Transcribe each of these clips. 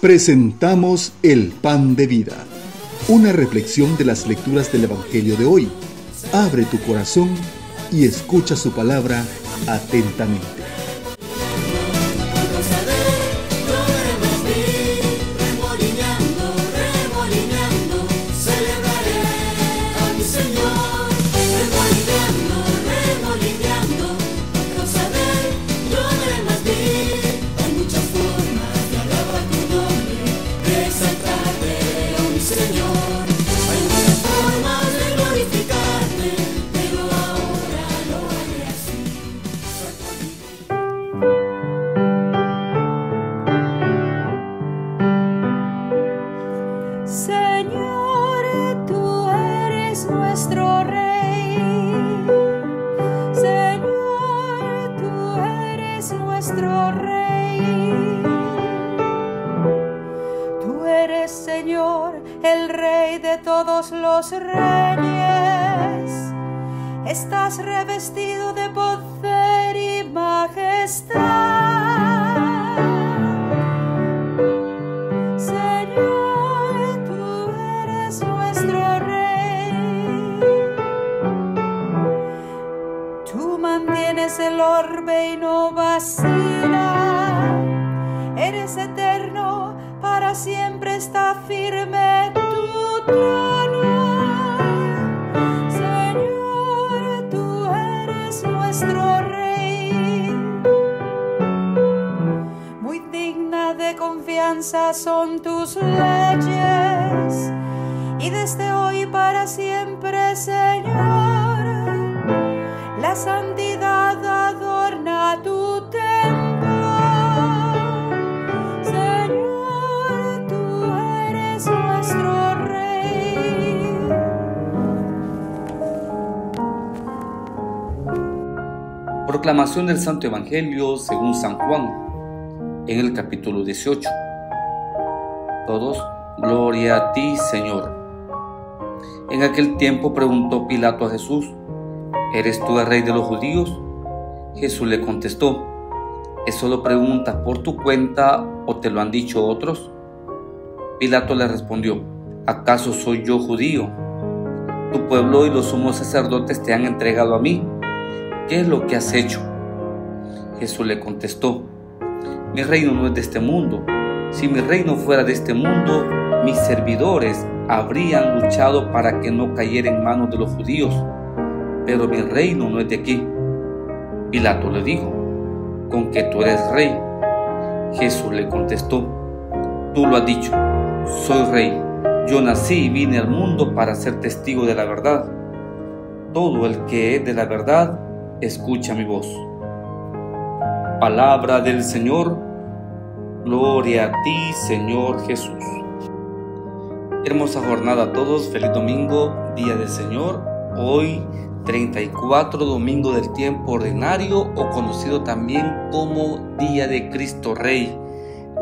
presentamos el pan de vida, una reflexión de las lecturas del Evangelio de hoy. Abre tu corazón y escucha su palabra atentamente. El Rey de todos los reyes. Estás revestido de poder y majestad. Señor, tú eres nuestro Rey. Tú mantienes el orbe y no vacila. Eres eterno, para siempre está firme Señor, tú eres nuestro Rey. Muy digna de confianza son tus leyes. Y desde hoy para siempre, Señor, la santidad adorna Proclamación del Santo Evangelio según San Juan, en el capítulo 18. Todos, gloria a ti, Señor. En aquel tiempo preguntó Pilato a Jesús, ¿eres tú el rey de los judíos? Jesús le contestó, ¿eso lo preguntas por tu cuenta o te lo han dicho otros? Pilato le respondió, ¿acaso soy yo judío? Tu pueblo y los sumos sacerdotes te han entregado a mí ¿qué es lo que has hecho? Jesús le contestó, mi reino no es de este mundo. Si mi reino fuera de este mundo, mis servidores habrían luchado para que no cayera en manos de los judíos. Pero mi reino no es de aquí. Pilato le dijo, con que tú eres rey. Jesús le contestó, tú lo has dicho, soy rey. Yo nací y vine al mundo para ser testigo de la verdad. Todo el que es de la verdad escucha mi voz. Palabra del Señor, gloria a ti Señor Jesús. Hermosa jornada a todos, feliz domingo, día del Señor. Hoy 34 domingo del tiempo ordinario o conocido también como Día de Cristo Rey.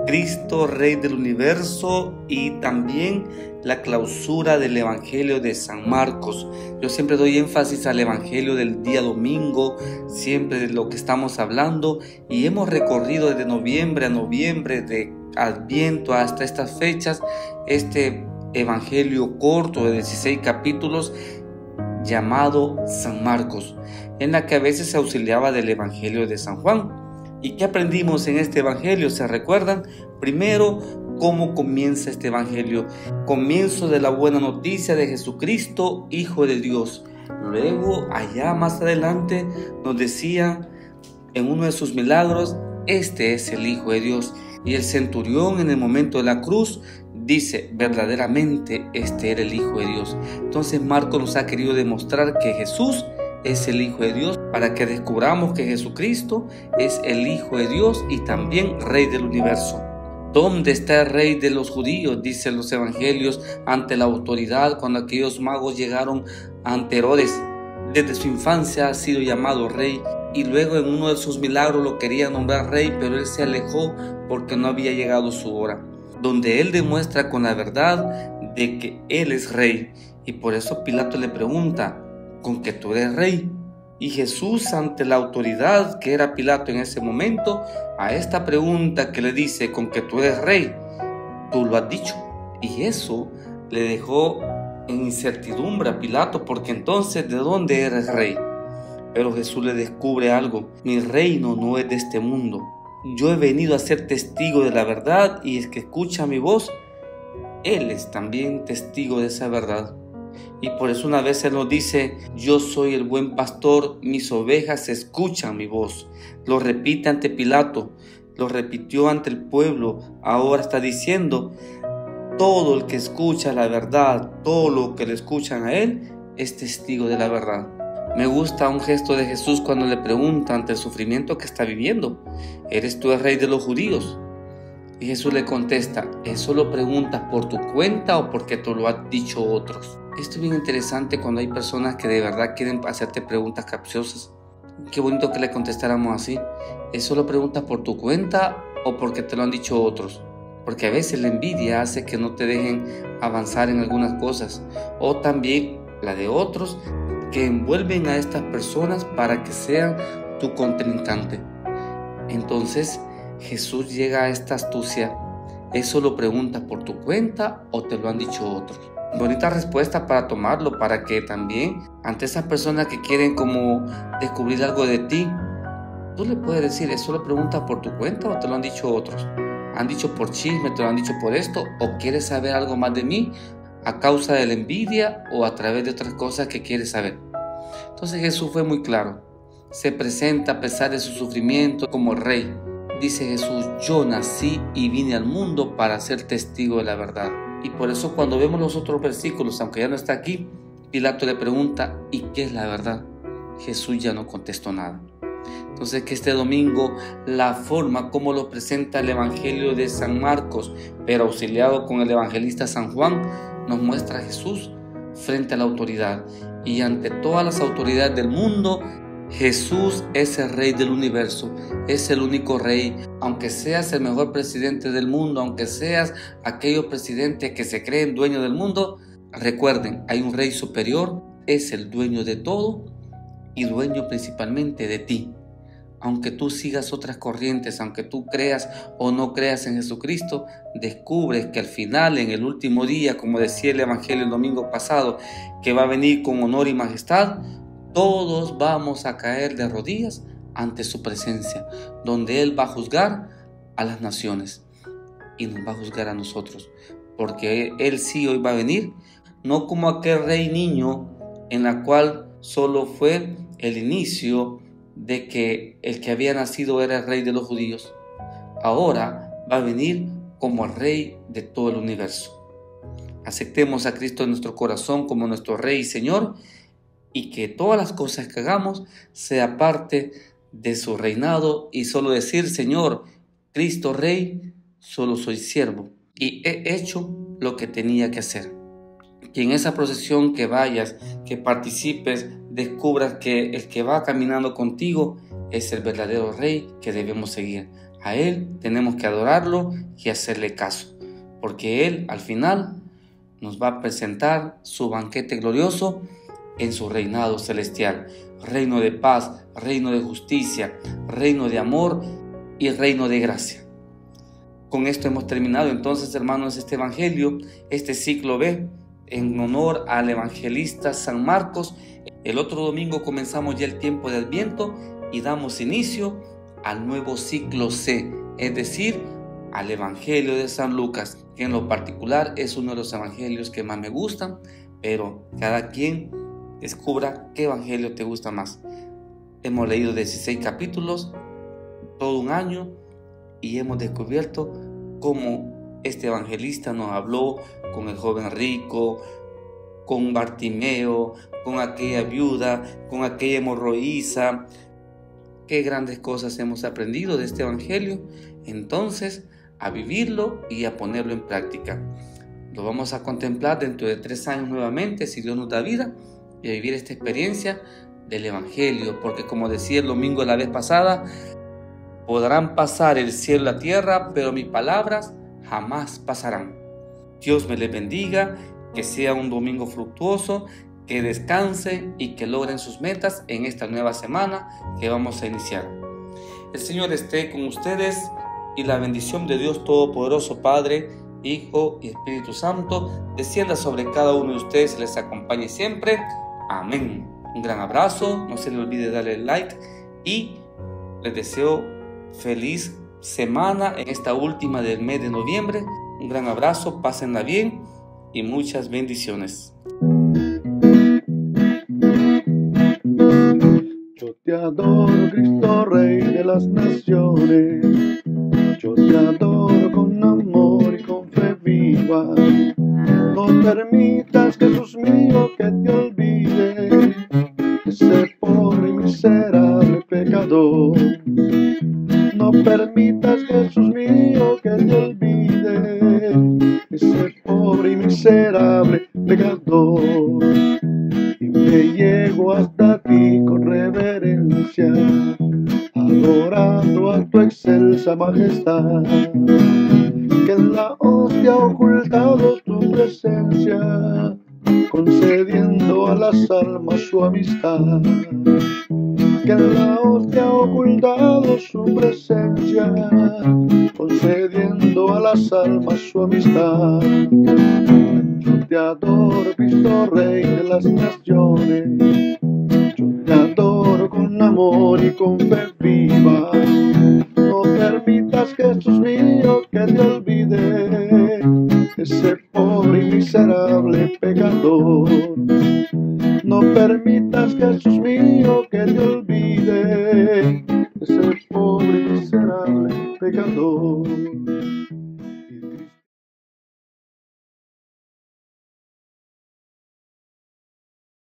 Cristo Rey del universo y también la clausura del Evangelio de San Marcos. Yo siempre doy énfasis al Evangelio del día domingo, siempre de lo que estamos hablando y hemos recorrido desde noviembre a noviembre, de Adviento hasta estas fechas, este Evangelio corto de 16 capítulos llamado San Marcos, en la que a veces se auxiliaba del Evangelio de San Juan. ¿Y qué aprendimos en este Evangelio? ¿Se recuerdan? Primero, cómo comienza este Evangelio. Comienzo de la buena noticia de Jesucristo, Hijo de Dios. Luego, allá más adelante, nos decía en uno de sus milagros, este es el Hijo de Dios. Y el centurión en el momento de la cruz dice, verdaderamente este era el Hijo de Dios. Entonces Marco nos ha querido demostrar que Jesús es el Hijo de Dios, para que descubramos que Jesucristo es el Hijo de Dios y también Rey del universo. ¿Dónde está el rey de los judíos? Dicen los evangelios ante la autoridad cuando aquellos magos llegaron ante Herodes. Desde su infancia ha sido llamado rey y luego en uno de sus milagros lo quería nombrar rey, pero él se alejó porque no había llegado su hora. Donde él demuestra con la verdad de que él es rey. Y por eso Pilato le pregunta, con que tú eres rey. Y Jesús ante la autoridad que era Pilato en ese momento, a esta pregunta que le dice con que tú eres rey, tú lo has dicho. Y eso le dejó en incertidumbre a Pilato, porque entonces, ¿de dónde eres rey? Pero Jesús le descubre algo, mi reino no es de este mundo. Yo he venido a ser testigo de la verdad y es que escucha mi voz, Él es también testigo de esa verdad. Y por eso una vez Él nos dice, yo soy el buen pastor, mis ovejas escuchan mi voz. Lo repite ante Pilato, lo repitió ante el pueblo, ahora está diciendo, todo el que escucha la verdad, todo lo que le escuchan a Él, es testigo de la verdad. Me gusta un gesto de Jesús cuando le pregunta ante el sufrimiento que está viviendo, ¿eres tú el rey de los judíos? Y Jesús le contesta, ¿eso lo preguntas por tu cuenta o porque te lo han dicho otros? Esto es bien interesante cuando hay personas que de verdad quieren hacerte preguntas capciosas. Qué bonito que le contestáramos así. ¿Eso lo preguntas por tu cuenta o porque te lo han dicho otros? porque a veces la envidia hace que no te dejen avanzar en algunas cosas, o también la de otros que envuelven a estas personas para que sean tu contrincante. Entonces Jesús llega a esta astucia, ¿eso lo preguntas por tu cuenta o te lo han dicho otros? Bonita respuesta para tomarlo, para que también ante esas personas que quieren como descubrir algo de ti, tú le puedes decir, ¿eso lo preguntas por tu cuenta o te lo han dicho otros? han dicho por chisme, te lo han dicho por esto, o quieres saber algo más de mí a causa de la envidia o a través de otras cosas que quieres saber. Entonces Jesús fue muy claro. Se presenta a pesar de su sufrimiento como rey. Dice Jesús, yo nací y vine al mundo para ser testigo de la verdad. Y por eso cuando vemos los otros versículos, aunque ya no está aquí, Pilato le pregunta, ¿y qué es la verdad? Jesús ya no contestó nada. Entonces que este domingo la forma como lo presenta el Evangelio de San Marcos, pero auxiliado con el evangelista San Juan, nos muestra a Jesús frente a la autoridad. Y ante todas las autoridades del mundo, Jesús es el rey del universo, es el único rey. Aunque seas el mejor presidente del mundo, aunque seas aquellos presidentes que se creen dueños del mundo, recuerden, hay un rey superior, es el dueño de todo y dueño principalmente de ti aunque tú sigas otras corrientes, aunque tú creas o no creas en Jesucristo, descubres que al final, en el último día, como decía el Evangelio el domingo pasado, que va a venir con honor y majestad, todos vamos a caer de rodillas ante su presencia, donde Él va a juzgar a las naciones y nos va a juzgar a nosotros, porque Él sí hoy va a venir, no como aquel rey niño en la cual solo fue el inicio de que el que había nacido era el rey de los judíos, ahora va a venir como el rey de todo el universo. Aceptemos a Cristo en nuestro corazón como nuestro rey y señor y que todas las cosas que hagamos sea parte de su reinado y solo decir, Señor, Cristo rey, solo soy siervo y he hecho lo que tenía que hacer. Que en esa procesión que vayas, que participes descubras que el que va caminando contigo es el verdadero rey que debemos seguir. A Él tenemos que adorarlo y hacerle caso, porque Él al final nos va a presentar su banquete glorioso en su reinado celestial, reino de paz, reino de justicia, reino de amor y reino de gracia. Con esto hemos terminado entonces, hermanos, este Evangelio, este ciclo B, en honor al evangelista San Marcos el otro domingo comenzamos ya el tiempo de Adviento y damos inicio al nuevo ciclo C, es decir, al Evangelio de San Lucas, que en lo particular es uno de los evangelios que más me gustan, pero cada quien descubra qué evangelio te gusta más. Hemos leído 16 capítulos, todo un año, y hemos descubierto cómo este evangelista nos habló con el joven rico, con Bartimeo, con aquella viuda, con aquella hemorroísa. Qué grandes cosas hemos aprendido de este Evangelio. Entonces, a vivirlo y a ponerlo en práctica. Lo vamos a contemplar dentro de tres años nuevamente, si Dios nos da vida, y vivir esta experiencia del Evangelio. Porque como decía el domingo la vez pasada, podrán pasar el cielo y la tierra, pero mis palabras jamás pasarán. Dios me les bendiga, que sea un domingo fructuoso que descanse y que logren sus metas en esta nueva semana que vamos a iniciar. El Señor esté con ustedes y la bendición de Dios Todopoderoso Padre Hijo y Espíritu Santo, descienda sobre cada uno de ustedes y les acompañe siempre. Amén. Un gran abrazo, no se les olvide darle like y les deseo feliz semana en esta última del mes de noviembre. Un gran abrazo, pásenla bien y muchas bendiciones. Yo te adoro, Cristo Rey de las Naciones. Miserable pecador. Y me llego hasta ti con reverencia, adorando a tu excelsa majestad. Que en la hostia ha ocultado tu presencia, concediendo a las almas su amistad. Que en la hostia ha ocultado su presencia, concediendo a las almas su amistad. Te adoro, Cristo Rey de las naciones. Yo te adoro con amor y con fe viva. No permitas, Jesús mío, que te olvide ese pobre y miserable pecador. No permitas, Jesús mío, que te olvide ese pobre y miserable pecador.